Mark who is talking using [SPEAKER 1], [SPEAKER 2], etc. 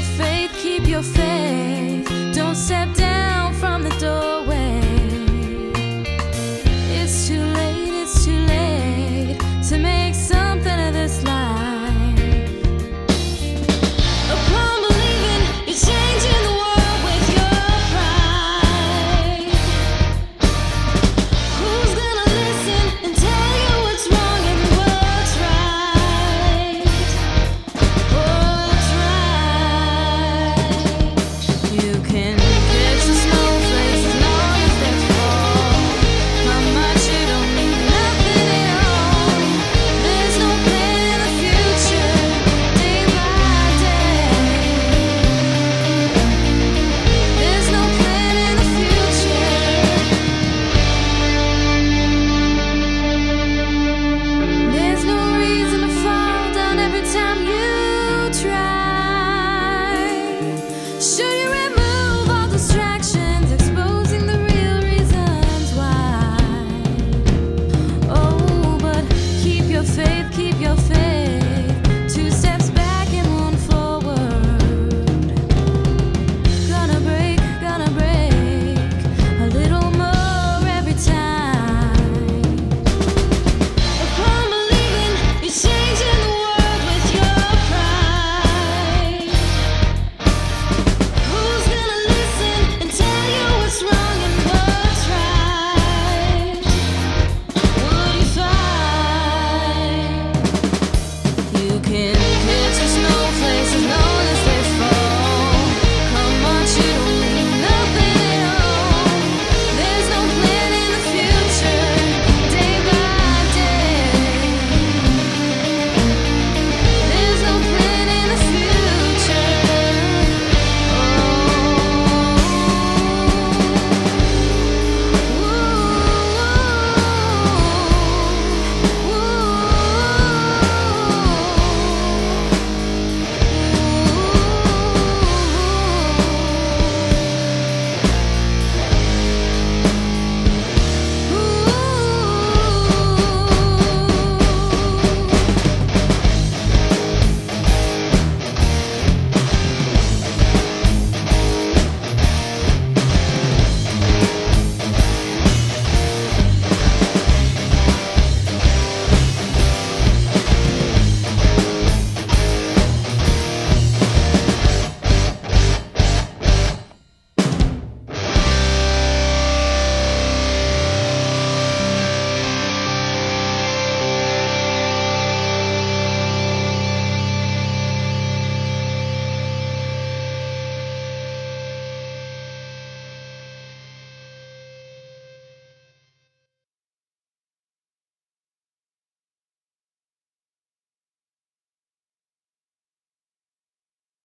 [SPEAKER 1] your faith, keep your faith. Don't step down from the doorway.